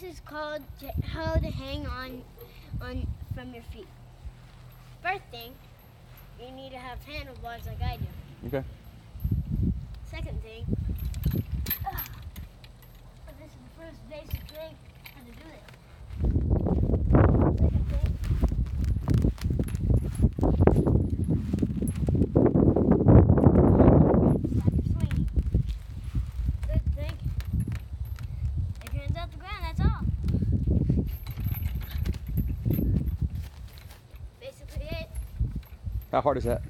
This is called how to hang on, on from your feet. First thing, you need to have handlebars like I do. Okay. Second thing, ugh, this is the first basic thing how to do this. Second thing, stop your swinging. Third thing, take your hands off the ground. That's all. Basically it. How hard is that?